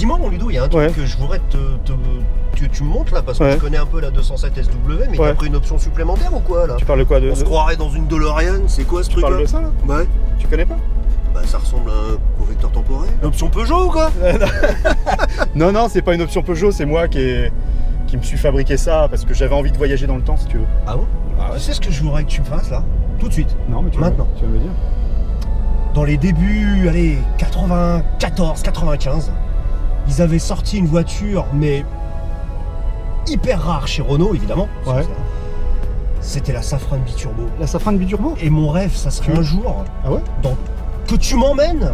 Dis-moi, mon Ludo, il y a un truc Ouais. que je voudrais te, te- que tu me montres là, parce que Ouais. je connais un peu la 207 SW, mais Ouais. t'as pris une option supplémentaire ou quoi là Tu parles de quoi de, On se croirait dans une DeLorean, c'est quoi ce Tu truc parles là de ça là Ouais. Tu connais pas Bah ça ressemble à un correcteur temporel. L'option Peugeot ou quoi Non, non, c'est pas une option Peugeot, c'est moi qui, ai- qui me suis fabriqué ça parce que j'avais envie de voyager dans le temps si tu veux. Ah bon Tu sais ce que je voudrais que tu me fasses là Tout de suite. Non, mais tu Maintenant. Vas, tu vas me le dire. Dans les débuts, allez, 94, 95, ils avaient sorti une voiture, mais hyper rare chez Renault évidemment. Ouais. C'était la Safran Biturbo. La Safran Biturbo Et mon rêve, ça serait Tu- un jour Ah ouais dans- que tu m'emmènes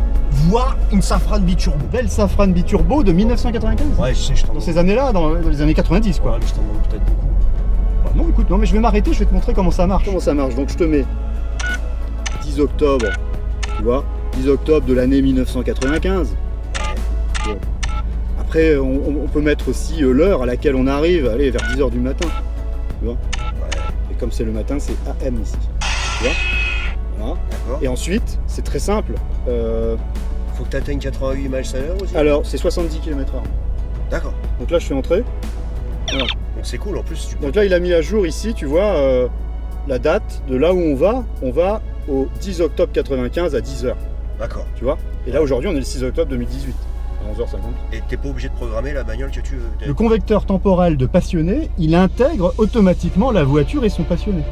voir une Safran Biturbo. Belle Safran Biturbo de 1995 Ouais, je sais, je t'en Dans ces années-là, dans, dans les années 90 quoi. Ouais, mais je t'en demande peut-être beaucoup. Bah non, écoute, non, mais je vais m'arrêter, je vais te montrer comment ça marche. Comment ça marche? Donc je te mets 10 octobre, tu vois, 10 octobre de l'année 1995. Bon. Après, on, peut mettre aussi euh, l'heure à laquelle on arrive, allez, vers 10h du matin. Tu vois Et comme c'est le matin, c'est AM ici. Tu vois Voilà. D'accord. Et ensuite, c'est très simple. euh, Faut que tu atteignes 88 miles à l'heure aussi? alors, c'est 70 km/h. D'accord. Donc là, je suis entré. Donc c'est cool en plus. Tu... Donc là, il a mis à jour ici, tu vois, euh, la date de là où on va. On va au 10 octobre 95 à 10h, D'accord. tu vois. Et là, aujourd'hui, on est le 6 octobre 2018, à 11h50. Et t'es pas obligé de programmer la bagnole que tu veux. Le convecteur temporel de passionné, il intègre automatiquement la voiture et son passionné,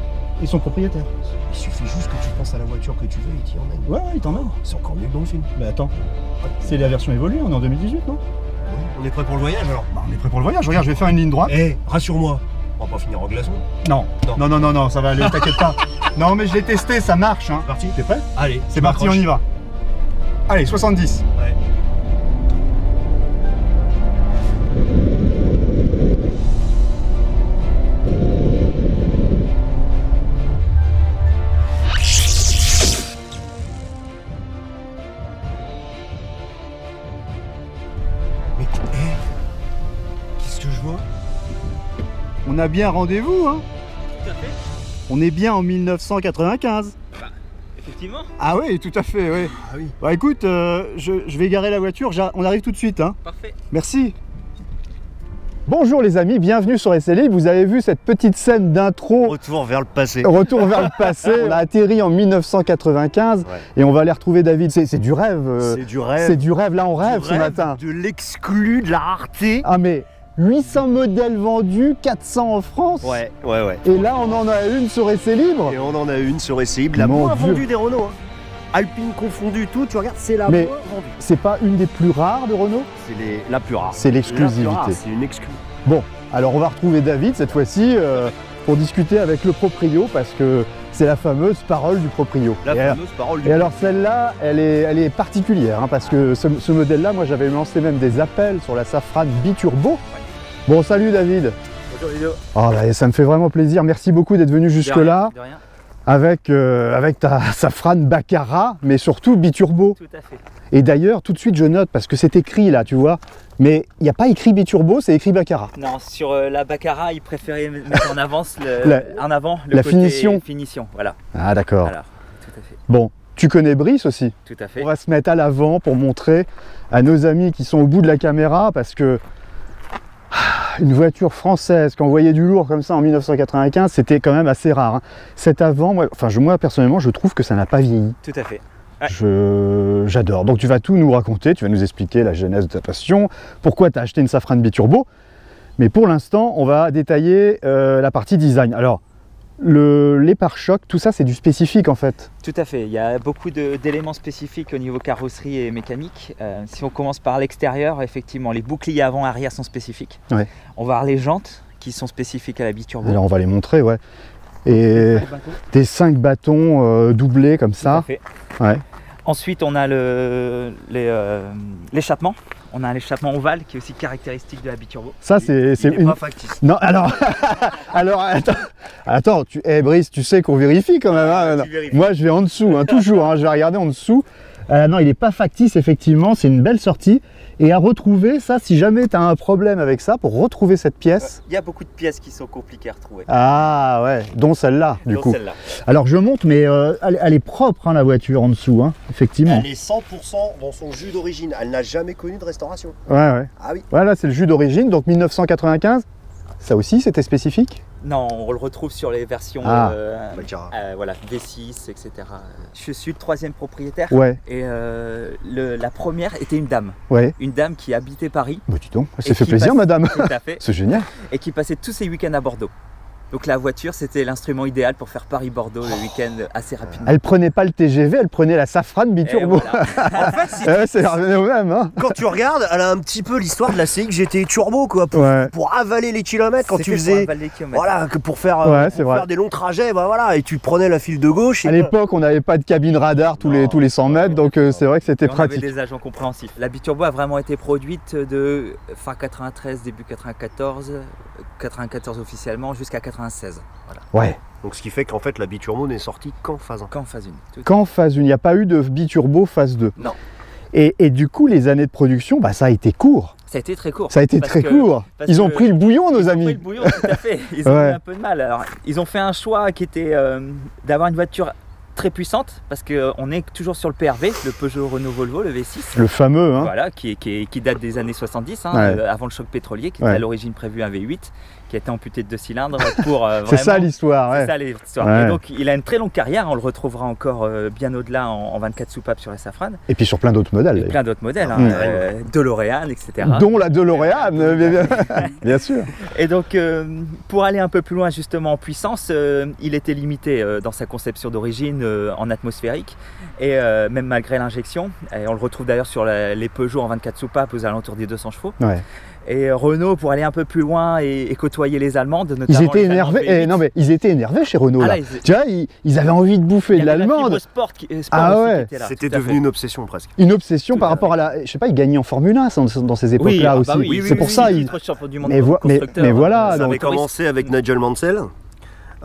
et son propriétaire. Il suffit juste que tu penses à la voiture que tu veux et t'y emmènes. Ouais, ouais, il t'emmène. C'est encore mieux que dans le film. Mais attends, c'est la version évoluée, on est en 2018, non? On est prêt pour le voyage alors? Bah, on est prêt pour le voyage. Regarde, je vais faire une ligne droite. Eh, rassure-moi, on va pas finir en glaçon. Non, Non. non, non, non, non, ça va aller, t'inquiète pas. Non, mais je l'ai testé, ça marche. Hein. C'est parti T'es prêt? Allez, C'est parti, on y va. Allez, 70. Ouais. On a bien rendez-vous, hein Tout à fait. On est bien en 1995. Effectivement. Ah oui, tout à fait, oui. Ah oui. Bah écoute, euh, je, je vais garer la voiture, on arrive tout de suite, hein. Parfait. Merci. Bonjour les amis, bienvenue sur SLI. Vous avez vu cette petite scène d'intro, Retour vers le passé. retour vers le passé. On a atterri en 1995 Ouais. et on va aller retrouver David. C'est du rêve. euh, C'est du rêve. C'est du rêve, là on Du rêve ce rêve, matin. De l'exclu, de la rareté. Ah mais 800 modèles vendus, 400 en France. Ouais, ouais, ouais. Et là on en a une sur Essai Libre. Et on en a une sur Essai Libre, la Mon moins Dieu. vendue des Renault. hein. Alpine confondu, tout, tu regardes, c'est la Mais- moins vendue. C'est pas une des plus rares de Renault? C'est la plus rare. C'est l'exclusivité. C'est une exclu. Bon, alors on va retrouver David cette fois-ci euh, pour discuter avec le proprio parce que c'est la fameuse parole du proprio. La et, alors, fameuse parole du et alors celle-là, elle est, elle est particulière hein, parce que ce, ce modèle-là, moi j'avais lancé même des appels sur la Safran biturbo. Bon, salut David. Bonjour Ludo. Oh, là, ça me fait vraiment plaisir. Merci beaucoup d'être venu jusque-là De rien. avec, euh, avec ta Safran Baccara, mais surtout biturbo. Tout à fait. Et d'ailleurs, tout de suite, je note parce que c'est écrit là, tu vois. Mais il n'y a pas écrit biturbo, c'est écrit Baccara. Non, sur euh, la Baccara, il préférait mettre en avance le, La- en avant le la côté finition. finition. Voilà. Ah, d'accord. Voilà. Tout à fait. Bon, tu connais Brice aussi Tout à fait. On va se mettre à l'avant pour montrer à nos amis qui sont au bout de la caméra parce que une voiture française, quand on voyait du lourd comme ça en 1995, c'était quand même assez rare. hein. Cet avant, moi, enfin, je- moi personnellement, je trouve que ça n'a pas vieilli. Tout à fait. Ouais. J'adore. Donc tu vas tout nous raconter, tu vas nous expliquer la genèse de ta passion, pourquoi tu as acheté une Safran biturbo. Mais pour l'instant, on va détailler euh, la partie design. Alors, le, les pare-chocs, tout ça, c'est du spécifique en fait. Tout à fait. Il y a beaucoup d'éléments spécifiques au niveau carrosserie et mécanique. Euh, si on commence par l'extérieur, effectivement, les boucliers avant-arrière sont spécifiques. Ouais. On va voir les jantes qui sont spécifiques à la biturbo. Alors on va les montrer, ouais. Et des cinq bâtons euh, doublés comme Tout à ça. fait. Ouais. Ensuite, on a le- euh, l'échappement. On a un échappement ovale qui est aussi caractéristique de la biturbo. Ça c'est une. pas factice. Non alors alors attends attends tu eh Brice tu sais qu'on vérifie quand même. hein. Moi je vais en dessous hein, toujours hein, je vais regarder en dessous. Euh, non, il n'est pas factice, effectivement, c'est une belle sortie. Et à retrouver, ça, si jamais tu as un problème avec ça, pour retrouver cette pièce. Il y a beaucoup de pièces qui sont compliquées à retrouver. Ah ouais, dont celle-là, du dont coup. celle-là. Alors je monte, mais euh, elle, elle est propre, hein, la voiture en dessous, hein, effectivement. Elle est 100% dans son jus d'origine. Elle n'a jamais connu de restauration. Ouais, ouais. Ah oui. Voilà, c'est le jus d'origine, donc 1995. Ça aussi, c'était spécifique Non, on le retrouve sur les versions Ah. euh, euh, voilà, V6, etc. Je suis le troisième propriétaire. Ouais, Et euh, le- la première était une dame. ouais. Une dame qui habitait Paris. Bah dis donc, ça fait plaisir, passe- madame. Tout à fait. C'est génial. Et qui passait tous ses week-ends à Bordeaux. Donc la voiture, c'était l'instrument idéal pour faire Paris-Bordeaux le week-end assez rapidement. Elle prenait pas le TGV, elle prenait la Safran Et biturbo. voilà. En fait, c'est- Ouais, c'est revenu au même, hein. quand tu regardes, elle a un petit peu l'histoire de la CX GT Turbo, quoi. Pour, Ouais. pour avaler les kilomètres quand tu pour faisais. avaler les kilomètres. Voilà, que pour faire, euh, Ouais, pour faire des longs trajets, bah voilà, et tu prenais la file de gauche. Et À l'époque, on n'avait pas de cabine radar tous les, tous les 100 mètres, donc euh, c'est vrai que c'était Et on avait pratique. des agents compréhensifs. La Biturbo a vraiment été produite de fin 93, début 94, 94 officiellement, jusqu'à 96. Voilà. Ouais. Donc ce qui fait qu'en fait la biturbo n'est sortie qu'en phase 1. Qu'en phase 1. Tout- Qu'en phase 1, il n'y a pas eu de biturbo phase 2. Non. Et, et du coup, les années de production, bah, ça a été court. Ça a été très court. Ça a été Parce très que- court. Ils ont pris le bouillon, nos Ils ont amis. pris le bouillon, tout à fait. Ils ont Ouais. eu un peu de mal. Alors, ils ont fait un choix qui était euh, d'avoir une voiture très puissante, parce qu'on est toujours sur le PRV, le Peugeot Renault Volvo, le V6. Le fameux, hein. Voilà, qui, date des années 70, hein, Ouais. euh, avant le choc pétrolier, qui Ouais. était à l'origine prévu un V8, qui a été amputé de deux cylindres pour euh, C'est ça l'histoire, C'est ça l'histoire. Ouais. Et donc il a une très longue carrière, on le retrouvera encore euh, bien au-delà en, en 24 soupapes sur les Safran, Et puis sur plein d'autres modèles. et plein d'autres modèles, hein, euh, DeLorean, etc. Dont la DeLorean, bien, bien- bien sûr. Et donc pour aller un peu plus loin justement en puissance, il était limité dans sa conception d'origine en atmosphérique, et euh, même malgré l'injection, et on le retrouve d'ailleurs sur la- les Peugeot en 24 soupapes aux alentours des 200 chevaux. Ouais. Et Renault, pour aller un peu plus loin et, et côtoyer les Allemandes, notamment Ils étaient les énervés. eh, V8. non, mais ils étaient énervés chez Renault, Ah, là. là, ils- Tu vois, ils, ils avaient envie de bouffer il y de la l'allemande. sport qui- euh, sport Ah ouais. qui était là, C'était devenu une obsession presque. Une obsession Tout par rapport à la. Je sais pas, ils gagnaient en Formule 1 dans, dans ces Oui, époques-là ah aussi. bah oui, oui, c'est oui, pour oui, ça. oui, ils- Mais vo- mais- constructeur, mais voilà, euh, Ça donc- avait commencé avec Nigel Mansell.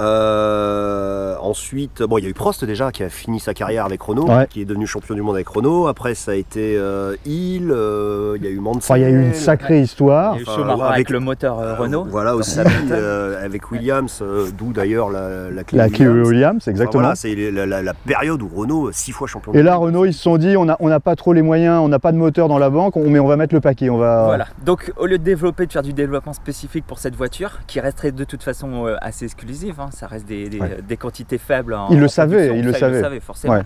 Euh, ensuite, bon, il y a eu Prost déjà qui a fini sa carrière avec Renault, Ouais. qui est devenu champion du monde avec Renault. Après, ça a été euh, Hill, euh, il y a eu Mansell. Enfin, il y a eu une sacrée histoire. Il y a eu Enfin, Schumacher ouais, avec- avec le moteur euh, Renault. Voilà aussi, euh, avec Williams, euh, d'où d'ailleurs la, la clé La Williams. Williams, Enfin, exactement. voilà, c'est la, la- la période où Renault, six fois champion Et là. Renault, ils se sont dit, on n'a on pas trop les moyens, on n'a pas de moteur dans la banque, on- mais on va mettre le paquet. On va... Voilà. Donc, au lieu de développer, de faire du développement spécifique pour cette voiture, qui resterait de toute façon assez exclusive, hein, ça reste des, des- Ouais. des quantités faibles. En, Il le savait, il le ça, savait. forcément. Ouais.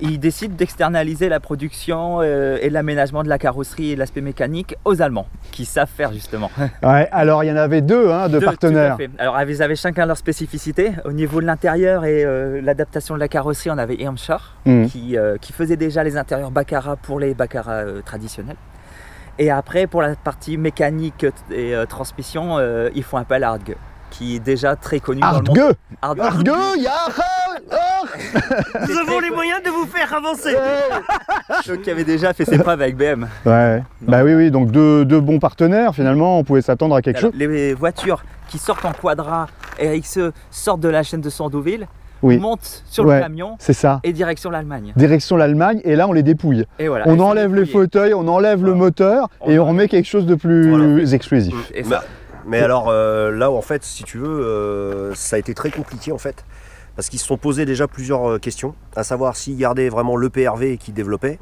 Il décide d'externaliser la production euh, et l'aménagement de la carrosserie et de l'aspect mécanique aux Allemands, qui savent faire justement. Ouais, alors, il y en avait deux, hein, de Deux, partenaires. tout à fait. Alors, ils avaient chacun leur spécificité. Au niveau de l'intérieur et euh, l'adaptation de la carrosserie, on avait Irmscher, Mhm. qui, euh, qui faisait déjà les intérieurs Baccarat pour les Baccarat traditionnels. Et après, pour la partie mécanique et transmission, ils font appel à Hardge, qui est déjà très connu dans le monde. Argue Hardge. Argue ya Nous avons les moyens de vous faire avancer Donc, qui avait déjà fait ses preuves avec BM. Ouais, bah oui, oui, donc deux, deux bons partenaires, finalement, on pouvait s'attendre à quelque Alors, chose. les voitures qui sortent en quadra RXE sortent de la chaîne de Sandouville, Oui. montent sur Ouais. le camion C'est ça. et direction l'Allemagne. Direction l'Allemagne, et là, on les dépouille. Et voilà. On enlève les fauteuils, on enlève le moteur, On et on remet quelque chose de plus Voilà. exclusif. Et ça, mais alors euh, là, en fait, si tu veux, euh, ça a été très compliqué en fait. Parce qu'ils se sont posés déjà plusieurs euh, questions, à savoir s'ils gardaient vraiment le PRV qu'ils développaient,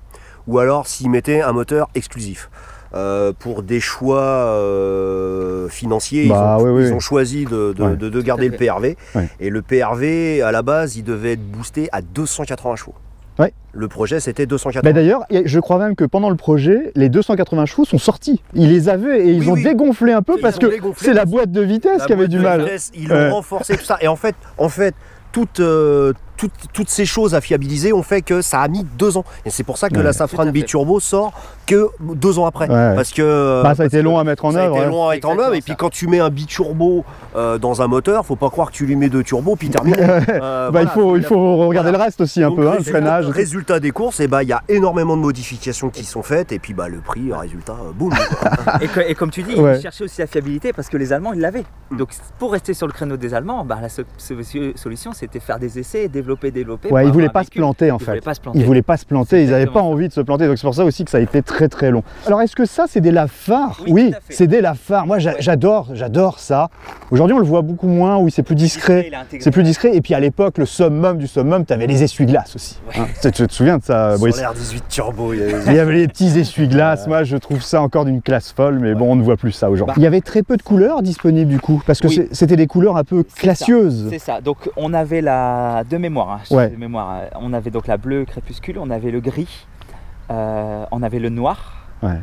ou alors s'ils mettaient un moteur exclusif. Euh, pour des choix euh, financiers, Bah, ils, ont, oui, oui. ils ont choisi de, de- Ouais. de- de garder le. PRV. Ouais. Et le PRV, à la base, il devait être boosté à 280 chevaux. Ouais. Le projet, c'était 280. Bah D'ailleurs, je crois même que pendant le projet, les 280 chevaux sont sortis. Ils les avaient et ils Oui, ont oui. dégonflé un peu Ils parce que c'est la boîte de vitesse qui avait du mal. vitesse, ils l'ont renforcé tout ça. Et en fait, en fait, toutes, euh, toutes, toutes ces choses à fiabiliser ont fait que ça a mis deux ans. Et c'est pour ça que Ouais. la Safran. Biturbo sort que deux ans après. Ouais. Parce que Bah, ça a été long à mettre en ça a œuvre. été long à mettre en œuvre. Et puis quand tu mets un biturbo euh, dans un moteur, faut pas croire que tu lui mets deux turbos puis terminé. Euh, Bah, il faut, il faut regarder le reste aussi un Donc, peu, hein, le résultat- freinage. Résultat des courses, et bah il y a énormément de modifications qui sont faites et puis bah le prix, résultat, euh, boum. Et, que- et comme tu dis, Ouais. ils cherchaient aussi la fiabilité parce que les Allemands, ils l'avaient. Mm. Donc pour rester sur le créneau des Allemands, bah, la so- so- solution, c'était faire des essais et développer développer, développer. Ouais, ils voulaient pas se planter en Ils voulaient fait. pas se planter. Ils voulaient pas se planter, ils n'avaient pas envie de se planter. Donc c'est pour ça aussi que ça a été très très long. Alors est-ce que ça c'est des laves-phares Oui, fait. c'est des laves-phares. Moi Ouais. j'adore, j'adore ça. Aujourd'hui on le voit beaucoup moins, oui c'est plus discret. C'est plus discret. Et puis à l'époque, le summum du summum, tu avais les essuie-glaces aussi. Ouais. hein. Tu, te souviens de ça, l'air 18 turbo, il y avait- Il y avait les petits essuie-glaces. Moi, je trouve ça encore d'une classe folle, mais bon, on ne voit plus ça aujourd'hui. Bah. Il y avait très peu de couleurs disponibles du coup, parce que Oui. c'était des couleurs un peu classieuses. C'est ça. Donc on avait la de mémoire. Hein, Ouais. de mémoire. euh, On avait donc la bleue crépuscule, on avait le gris, euh, on avait le noir Ouais.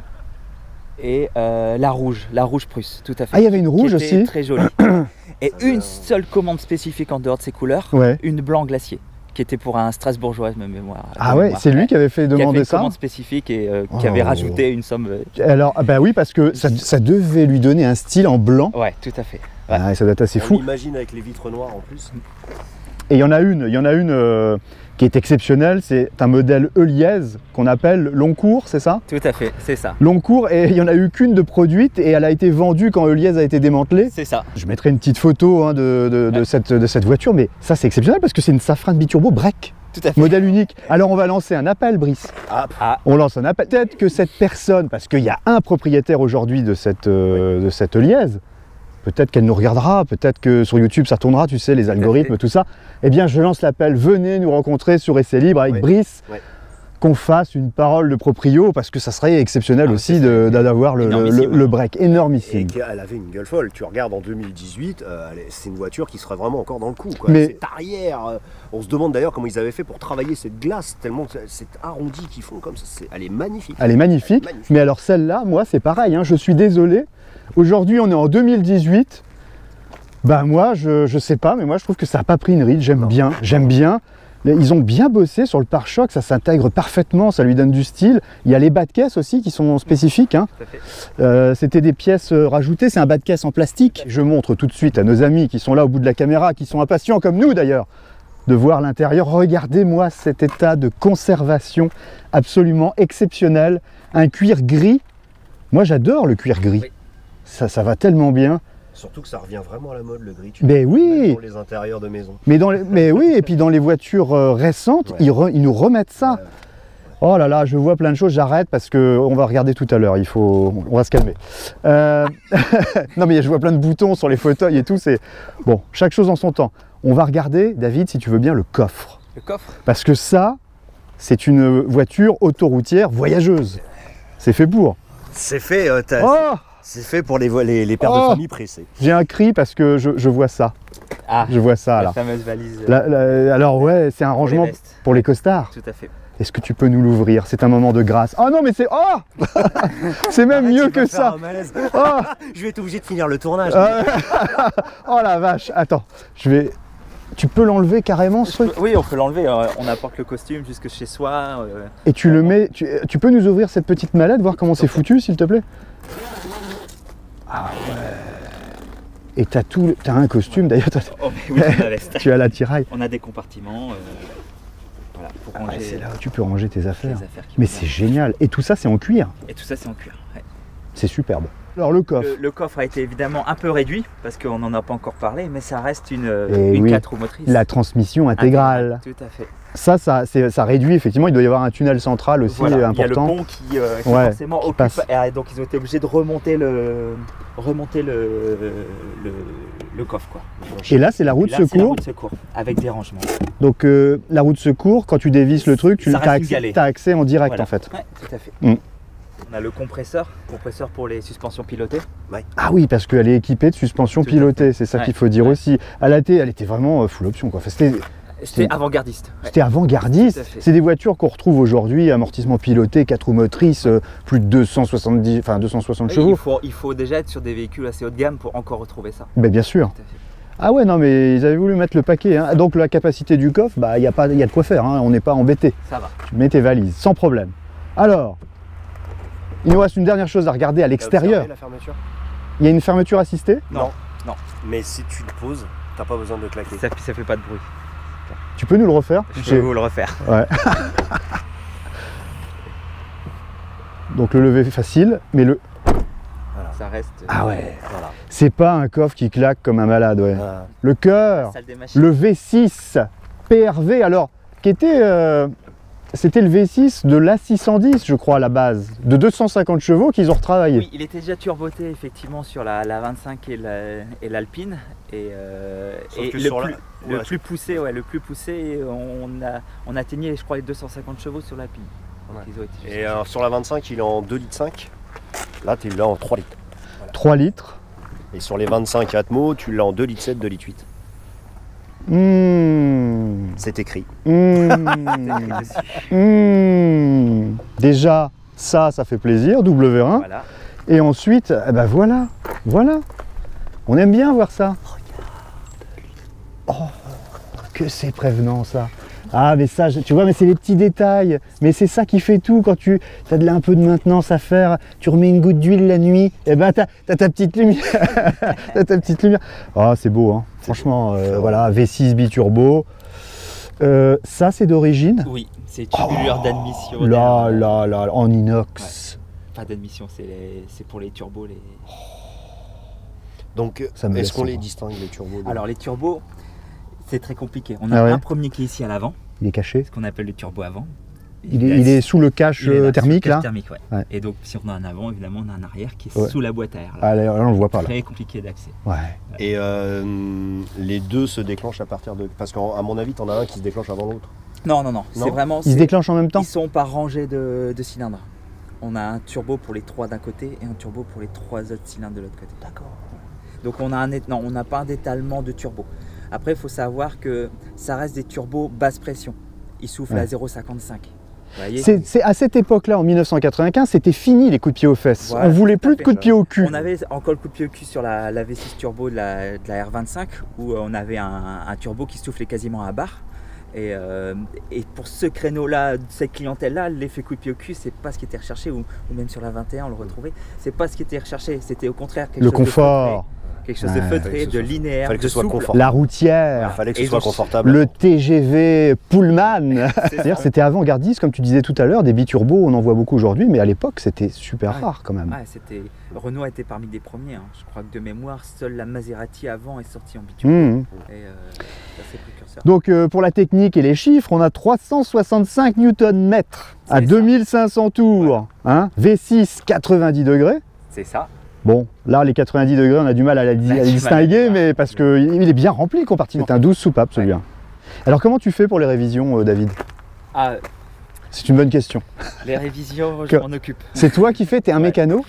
et euh, la rouge, la rouge prusse, tout à fait. Ah, il y avait une rouge aussi Très jolie. et Ça une va. seule commande spécifique en dehors de ces couleurs, Ouais. une blanc glacier, qui était pour un Strasbourgeois de mémoire. Ah ouais, c'est lui qui avait fait qui avait demander une ça. commande spécifique et euh, qui avait Oh. rajouté une somme. Alors, ah bah oui, parce que ça, ça devait lui donner un style en blanc. Ouais, tout à fait. Ouais. Ah, ça doit être assez On fou. l'imagine avec les vitres noires en plus. Et il y en a une, il y en a une euh, qui est exceptionnelle. C'est un modèle Eliez qu'on appelle long cours, c'est ça? Tout à fait, c'est ça. Long cours, et il y en a eu qu'une de produite et elle a été vendue quand Eliez a été démantelé. C'est ça. Je mettrai une petite photo hein, de, de- de Ouais. cette, de cette voiture, mais ça c'est exceptionnel parce que c'est une Safran biturbo break, Tout à fait. modèle unique. Alors on va lancer un appel, Brice. Ah, Ah, On lance un appel. Peut-être que cette personne, parce qu'il y a un propriétaire aujourd'hui de cette, euh, de cette liaise, peut-être qu'elle nous regardera, peut-être que sur YouTube ça tournera, tu sais, les algorithmes, tout ça. Eh bien, je lance l'appel. Venez nous rencontrer sur Essai Libre avec. Brice. Qu'on fasse une parole de proprio parce que ça serait exceptionnel Ah, aussi d'avoir le, le break et énormissime. qu'elle avait une gueule folle. Tu regardes en 2018, euh, elle est- c'est une voiture qui serait vraiment encore dans le coup. Quoi. Mais- Cette arrière, euh, on se demande d'ailleurs comment ils avaient fait pour travailler cette glace, tellement que c'est arrondi qu'ils font comme ça. c'est- Elle est magnifique. Elle est magnifique. Mais alors celle-là, moi, c'est pareil. hein, je suis désolé. Aujourd'hui, on est en 2018. Bah moi, je, je sais pas, mais moi, je trouve que ça n'a pas pris une ride. J'aime bien. J'aime bien. Ils ont bien bossé sur le pare-choc, ça s'intègre parfaitement, ça lui donne du style. Il y a les bas de caisse aussi qui sont spécifiques. hein. Euh, C'était des pièces euh, rajoutées, c'est un bas de caisse en plastique. Je montre tout de suite à nos amis qui sont là au bout de la caméra, qui sont impatients comme nous d'ailleurs, de voir l'intérieur. Regardez-moi cet état de conservation absolument exceptionnel. Un cuir gris. Moi j'adore le cuir gris. Oui. Ça, ça va tellement bien. Surtout que ça revient vraiment à la mode, le gris. Tu Mais vois, oui. les intérieurs de maison. Mais, dans les- mais oui, et puis dans les voitures euh, récentes, Ouais. ils, re- ils nous remettent ça. Ouais. Oh là là, je vois plein de choses, j'arrête parce que on va regarder tout à l'heure, il faut, on va se calmer. Euh, non mais je vois plein de boutons sur les fauteuils et tout, c'est bon, chaque chose en son temps. On va regarder, David, si tu veux bien, le coffre, Le coffre? parce que ça, c'est une voiture autoroutière voyageuse. C'est fait pour. C'est fait, euh, t'as- Oh, c'est fait pour les, les, les pères Oh. de famille pressés. j'ai un cri parce que je, je vois ça, Ah, je vois ça la là. fameuse valise. euh, alors ouais, c'est un pour les rangement pour les costards. Tout à fait. Est-ce que tu peux nous l'ouvrir? C'est un moment de grâce. Oh non mais c'est oh C'est même Arrête, mieux que ça. Oh Je vais être obligé de finir le tournage. Euh, oh la vache, attends, je vais. Tu peux l'enlever carrément ce truc? Oui, on peut l'enlever. euh, On apporte le costume jusque chez soi. euh, et tu le mets. Tu, tu peux nous ouvrir cette petite mallette, voir comment c'est foutu, s'il te plaît? Ah ouais. Et t'as tout, t'as un costume d'ailleurs. t'as- Oh, mais oui. Tu as l'attirail. On a des compartiments. euh, Voilà, pour Ah ranger c'est là où tu peux ranger tes affaires. Mais c'est génial. Et tout ça, c'est en cuir. Et tout ça, c'est en cuir. ouais. C'est superbe. Alors le coffre. Le, le coffre a été évidemment un peu réduit parce qu'on n'en a pas encore parlé, mais ça reste une, une oui. 4 roues motrices. La transmission intégrale. Tout à fait. Ça, ça, réduit effectivement. Il doit y avoir un tunnel central aussi Voilà, euh, Il y a le important. pont qui, euh, qui Ouais, forcément qui occupe. et donc ils ont été obligés de remonter le, remonter le, le, le coffre. Quoi. Et là, c'est la la de secours avec des rangements. Donc euh, la roue de secours, quand tu dévisses le truc, tu as accès, t'as accès en direct Voilà. en fait. Ouais, tout à fait. Mm. On a le compresseur, compresseur pour les suspensions pilotées. Ah oui, parce qu'elle est équipée de suspension Tout à pilotée, c'est ça Ouais. qu'il faut dire Ouais. aussi. Elle, a été, elle était vraiment euh, full option. quoi. Enfin, C'était avant-gardiste. c'était avant-gardiste. À. C'est des voitures qu'on retrouve aujourd'hui, amortissement piloté, 4 roues motrices, euh, plus de 270, enfin 260 Oui, chevaux. il, faut, il faut déjà être sur des véhicules assez haut de gamme pour encore retrouver ça. Ben, bien sûr. À. Ah ouais, non, mais ils avaient voulu mettre le paquet. hein. Donc la capacité du coffre, bah, il y, a pas- y a de quoi faire. hein. On n'est pas embêté. Ça va. Tu mets tes valises, sans problème. Alors, il nous reste une dernière chose à regarder à l'extérieur. Il y a une fermeture assistée. Non. Mais si tu le poses, t'as pas besoin de claquer. Ça, ça fait pas de bruit. Tu peux nous le refaire Je peux vous le refaire. Ouais. Donc le lever facile, mais le Ça reste. Ah ouais. Voilà. c'est pas un coffre qui claque comme un malade, ouais. Voilà. Le cœur, Salle des machines. le V6. PRV, alors, qui était. euh, c'était le V6 de l'A610, je crois, à la base, de 250 chevaux qu'ils ont retravaillé. Oui, il était déjà turboté effectivement sur la, la 25 et la- et l'Alpine. Et, euh, le, sur la- plus, le ouais. plus poussé, ouais, le plus poussé, on, a, on atteignait, je crois, les 250 chevaux sur l'Alpine. Ouais. Et euh, sur la 25, il est en 2 litres 5. Là, tu l'as en 3 litres. 3 litres. Et sur les 25 Atmo, tu l'as en 2 litres 7, 2 litres 8. Mmh. C'est écrit. Mmh. Mmh. Déjà, ça, ça fait plaisir, W1. Voilà. Et ensuite, eh ben voilà, voilà. On aime bien voir ça. Oh, que c'est prévenant ça. Ah mais ça, tu vois, mais c'est les petits détails. Mais c'est ça qui fait tout quand tu as de là un peu de maintenance à faire. Tu remets une goutte d'huile la nuit, et ben t'as as ta petite lumière. T'as ta petite lumière. Ah c'est beau, hein. Franchement, euh, voilà, V6 biturbo. Euh, ça c'est d'origine? Oui, c'est d'admission. Oh Là, derrière. là, là, en inox. Pas d'admission, c'est les- c'est pour les turbos. Les... Donc, est-ce qu'on les distingue, les turbos Alors les turbos, c'est très compliqué. On a Ah ouais un premier qui est ici à l'avant, Il est caché. ce qu'on appelle le turbo avant. Il est, il est sous le cache là, euh, le thermique cache là. thermique, ouais. Ouais. Et donc si on a un avant, évidemment on a un arrière qui est Ouais. sous la boîte à air. Là. Ah là, là, on le voit pas là. Très compliqué d'accès. Ouais. Et euh, les deux se déclenchent à partir de. Parce qu'à mon avis, t'en as un qui se déclenche avant l'autre. Non, non, non, Non c'est vraiment. Il se c'est- déclenche en même temps Ils sont par rangée de, de cylindres. On a un turbo pour les trois d'un côté et un turbo pour les trois autres cylindres de l'autre côté. D'accord. Donc on a un non, on n'a pas un étalement de turbo. Après, il faut savoir que ça reste des turbos basse pression. Ils soufflent Ouais. à 0,55. Vous voyez C'est à cette époque-là, en 1995, c'était fini les coups de pied aux fesses. Voilà, on voulait plus de coups de pied au cul. On avait encore le coup de pied au cul sur la, la V6 turbo de la, de la R25 où euh, on avait un, un turbo qui soufflait quasiment à barre. Et, euh, et pour ce créneau-là, cette clientèle-là, l'effet coup de pied au cul, c'est pas ce qui était recherché, ou, ou même sur la 21, on le retrouvait, c'est pas ce qui était recherché, c'était au contraire quelque Le chose confort, quelque chose Ouais. de feutré, de linéaire, Fallait que de ce soit souple. confortable. la routière, fallait que ce soit confortable. le TGV Pullman. D'ailleurs, c'était avant-gardiste, comme tu disais tout à l'heure, des biturbos, on en voit beaucoup aujourd'hui, mais à l'époque, c'était super Ouais. rare quand même. Ouais, c'était Renault a été parmi les premiers. hein. Je crois que de mémoire, seule la Maserati avant est sortie en biturbo. Mmh. Et euh, c'est assez précurseur. Donc euh, pour la technique et les chiffres, on a 365 Nm à C'est ça. 2500 tours. Hein V6 90 degrés. C'est ça. Bon, là les 90 degrés, on a du mal à, la, On a à du mal à le distinguer, mais parce qu'il est bien rempli le compartiment. C'est un 12 soupape celui-là. Alors comment tu fais pour les révisions, euh, David Ah, C'est une bonne question. les révisions, je m'en occupe. C'est toi qui fais, t'es un Ouais. mécano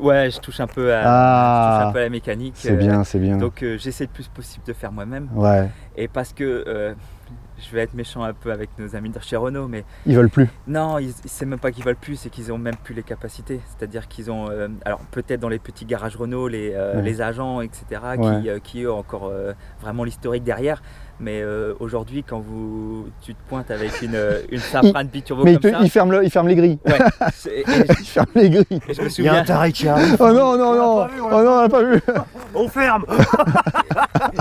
Ouais, je touche un peu à, Ah. je touche un peu à la mécanique. C'est euh, bien, c'est bien. Donc euh, j'essaie le plus possible de faire moi-même. Ouais, Et parce que euh, je vais être méchant un peu avec nos amis de chez Renault, mais ils veulent plus. non, ils- c'est même pas qu'ils veulent plus, c'est qu'ils ont même plus les capacités. C'est-à-dire qu'ils ont, euh, alors peut-être dans les petits garages Renault, les, euh, Ouais. les agents, etc., Ouais. qui, euh, qui ont encore vraiment l'historique derrière. Mais euh, aujourd'hui, quand vous, tu te pointes avec une, une Safran biturbo Mais comme te- ça, ils ferment le- ils ferment les grilles. ouais, Ils ferment les grilles. et je me Il y a un souviens, taré qui arrive. Oh non, non, non vu, on Oh non, on l'a pas vu On ferme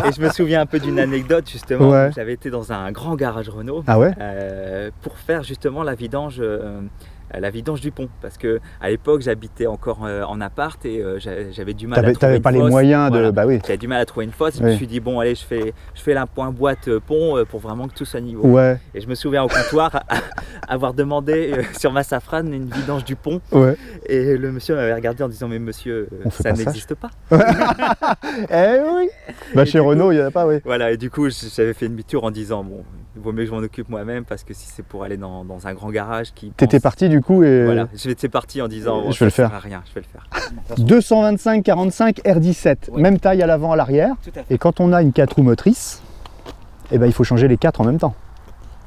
et je me souviens un peu d'une anecdote justement. Ouais. J'avais été dans un grand garage Renault Ah ouais? euh, pour faire justement la vidange, euh, la vidange du pont. Parce que à l'époque, j'habitais encore euh, en appart et euh, j'a- j'avais du mal à trouver une pas les fosse. moyens de... Voilà. Bah oui. J'avais du mal à trouver une fosse. Je me suis dit bon, allez, je fais, je fais la point boîte euh, pont euh, pour vraiment que tout soit niveau. Ouais, Et je me souviens au comptoir avoir demandé euh, sur ma safrane une vidange du pont. ouais. Et le monsieur m'avait regardé en disant mais monsieur, euh, On ça n'existe pas. Eh oui Bah Et chez coup- Renault, il n'y en a pas, oui. Voilà, et du coup, j'avais fait une demi-tour en disant bon, il vaut mieux que je m'en occupe moi-même parce que si c'est pour aller dans, dans un grand garage qui. T'étais pense- parti du coup et... Voilà, j'étais parti en disant Je bon, vais le faire. rien, je vais le faire. 225 45 R17, Ouais. même taille à l'avant à l'arrière. Et quand on a une 4 roues motrices, eh ben, il faut changer les 4 en même temps.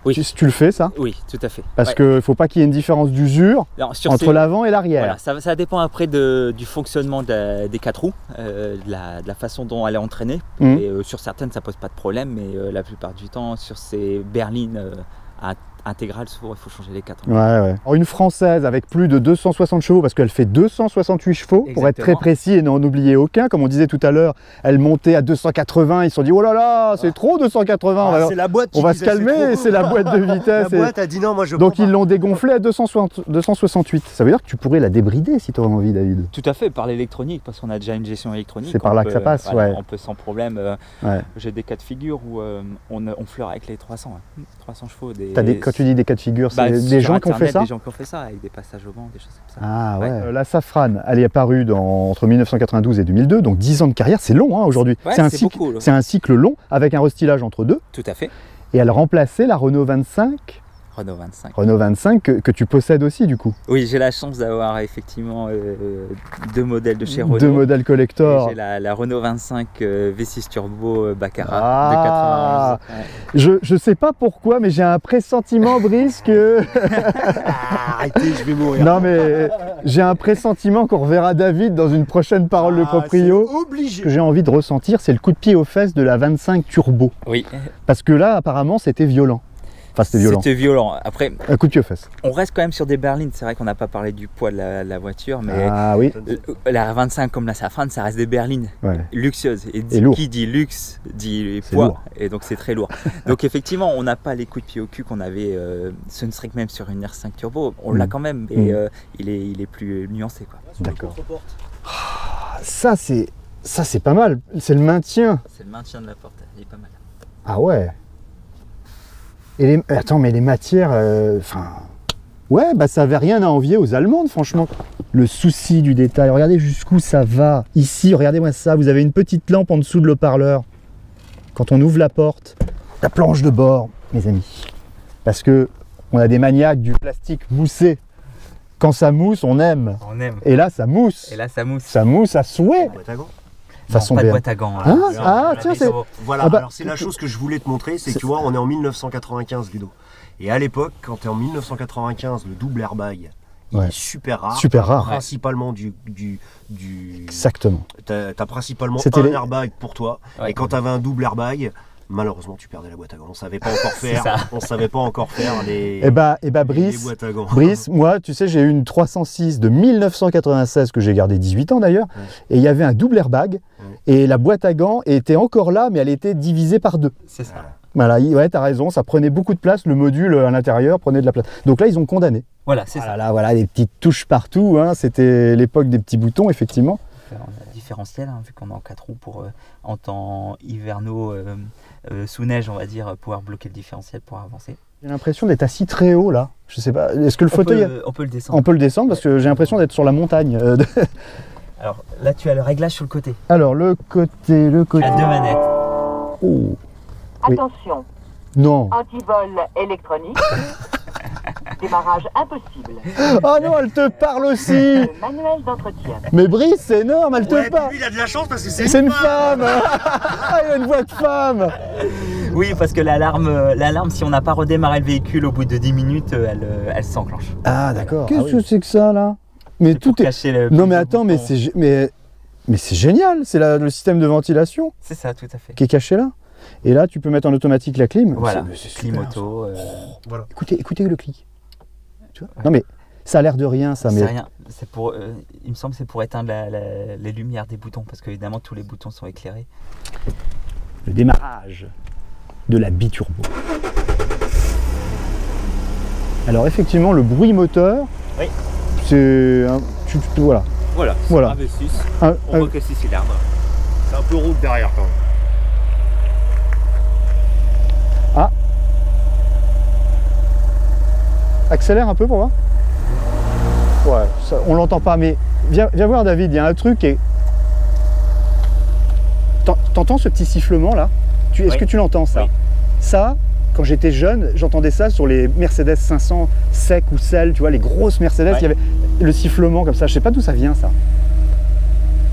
Oui. Tu, tu le fais ça? Oui, tout à fait. Parce Ouais. qu'il ne faut pas qu'il y ait une différence d'usure entre ces- l'avant et l'arrière. Voilà, ça, ça dépend après de- du fonctionnement de des quatre roues, euh, de, la, de la façon dont elle est entraînée. Mhm. Et, euh, sur certaines, ça pose pas de problème, mais euh, la plupart du temps, sur ces berlines euh, à, intégrale, souvent il faut changer les quatre. Ouais, ouais. Alors une française avec plus de 260 chevaux, parce qu'elle fait 268 chevaux, pour être très précis et n'en oublier aucun. Comme on disait tout à l'heure, elle montait à 280. Ils se sont dit, oh là là, c'est trop 280. on va- Ah, c'est la boîte on va se calmer, c'est la boîte de La vitesse. et- boîte a dit non, moi je Donc ils l'ont dégonflé à 260 268. Ça veut dire que tu pourrais la débrider si tu as envie, David. Tout à fait, par l'électronique, parce qu'on a déjà une gestion électronique. C'est par là que ça passe, voilà, ouais. On peut sans problème. euh, Ouais. J'ai des cas de figure où euh, on, on fleure avec les 300, ouais. 300 chevaux. Des, T'as des, quand tu dis des cas de figure, c'est Bah, des gens qui ont fait ça Des gens qui ont fait ça, avec des passages au vent, des choses comme ça. Ah ouais. Ouais. Euh, La Safran, elle est apparue dans- entre 1992 et 2002, donc 10 ans de carrière, c'est long hein, aujourd'hui. Ouais, c'est un, cycle- beaucoup, un cycle long avec un restylage entre deux. Tout à fait. Et elle remplaçait la Renault 25, Renault 25. Renault 25 que, que tu possèdes aussi du coup. Oui, j'ai la chance d'avoir effectivement euh, deux modèles de chez Renault. Deux modèles collector. J'ai la, la Renault 25 euh, V6 Turbo euh, Baccarat Ah. de 91. Ouais. Je, je sais pas pourquoi, mais j'ai un pressentiment, Brice, que. Arrêtez, je vais mourir. non, mais j'ai un pressentiment qu'on reverra David dans une prochaine parole de Ah, proprio. c'est Ce Obligé. que j'ai envie de ressentir, c'est le coup de pied aux fesses de la 25 Turbo. Oui, Parce que là, apparemment, c'était violent. Enfin, c'était violent. c'était violent. Après, Un coup de pied aux fesses. on reste quand même sur des berlines. C'est vrai qu'on n'a pas parlé du poids de la, la voiture, mais Ah oui. euh, la 25 comme la Safran, ça reste des berlines Ouais. luxueuses. Et, dit- lourd. qui dit luxe dit poids, lourd. et donc c'est très lourd. donc effectivement, on n'a pas les coups de pied au cul qu'on avait. euh, ce ne serait que même sur une R5 Turbo. On Mm. l'a quand même, mais Mm. euh, il, est, il est plus nuancé. Quoi. D'accord. Ça, c'est. Ça, c'est pas mal. C'est le maintien. C'est le maintien de la porte, il est pas mal. Ah ouais. Et les... Attends, mais les matières. euh, Enfin. Ouais, bah ça avait rien à envier aux Allemandes, franchement. Le souci du détail. Regardez jusqu'où ça va. Ici, regardez-moi ça. Vous avez une petite lampe en dessous de l'eau-parleur. Quand on ouvre la porte, la planche de bord, mes amis. Parce que on a des maniaques du plastique moussé. Quand ça mousse, on aime. On aime. Et là, ça mousse. Et là, ça mousse. Ça mousse à souhait. Façon non, pas de boîte à gants. Ah, là. ah, La tiens, c'est- Voilà, Ah bah- alors c'est la chose que je voulais te montrer, c'est que tu vois, on est en 1995, Ludo. Et à l'époque, quand tu es en 1995, le double airbag, il Ouais. est super rare. Super rare. Principalement du. du, du Exactement. T'as as principalement C'était un les- airbag pour toi. Ouais. Et quand tu avais un double airbag, malheureusement, tu perdais la boîte à gants. On savait pas encore faire. ça. On savait pas encore faire les. Et bah, et bah les Brice, boîtes à gants. Brice, moi, tu sais, j'ai eu une 306 de 1996 que j'ai gardé 18 ans d'ailleurs, Ouais. et il y avait un double airbag, Ouais. et la boîte à gants était encore là, mais elle était divisée par deux. C'est ça. Voilà, il- ouais, t'as raison, ça prenait beaucoup de place, le module à l'intérieur prenait de la place. Donc là, ils ont condamné. Voilà, c'est Voilà, ça. là, voilà, des petites touches partout, hein, c'était l'époque des petits boutons, effectivement. On a un différentiel, hein, vu qu'on est en 4 roues pour, euh, en temps hivernaux, euh, sous neige, on va dire, euh, pouvoir bloquer le différentiel pour avancer. J'ai l'impression d'être assis très haut là. Je sais pas, est-ce que le On fauteuil. peut, on peut le descendre. On peut le descendre parce que j'ai l'impression d'être sur la montagne. euh, Alors là, tu as le réglage sur le côté. Alors, le côté, le Tu côté. as deux manettes. Oh, Oui. Attention, non. antivol électronique. Démarrage impossible. Oh non, elle te parle aussi Le manuel d'entretien. Mais Brice, c'est énorme, elle te Ouais, parle lui, il a de la chance parce que c'est C'est une femme Ah, il a une voix de femme Oui, parce que l'alarme, l'alarme, si on n'a pas redémarré le véhicule au bout de 10 minutes, elle, euh, elle s'enclenche. Ah, d'accord. Qu'est-ce que c'est que ça, là? Mais tout Pour est... cacher le Non, mais attends, mais c'est... Mais, mais c'est génial C'est le système de ventilation C'est ça, tout à fait. qui est caché là. Et là, tu peux mettre en automatique la clim. Voilà, clim super, auto. euh, ça. Écoutez, écoutez le clic. Tu vois Ouais. Non, mais ça a l'air de rien, ça. c'est Mais... rien. C'est pour, euh, il me semble que c'est pour éteindre la- la- les lumières des boutons, parce qu'évidemment, tous les boutons sont éclairés. Le démarrage de la biturbo. Alors, effectivement, le bruit moteur, Oui. c'est... un- tu- tu- voilà. Voilà, Voilà. un V6, Un- on un- voit que 6 cylindres. C'est un peu roule derrière quand même. Accélère un peu pour voir. Ouais, ça- on l'entend pas, mais viens, viens voir David, il y a un truc et. T'en- T'entends ce petit sifflement là? Tu- Est-ce Oui. que tu l'entends ça? Oui. Ça, quand j'étais jeune, j'entendais ça sur les Mercedes 500 sec ou sel, tu vois, les grosses Mercedes, Ouais. il y avait le sifflement comme ça. Je sais pas d'où ça vient ça.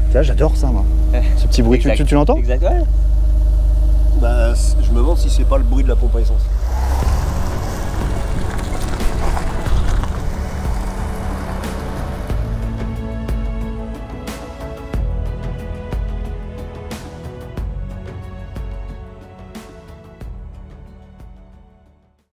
Tu vois, j'adore ça moi. Ce petit bruit, tu, Exact. tu- tu l'entends? Exact, ouais. Bah, je me demande si c'est pas le bruit de la pompe à essence.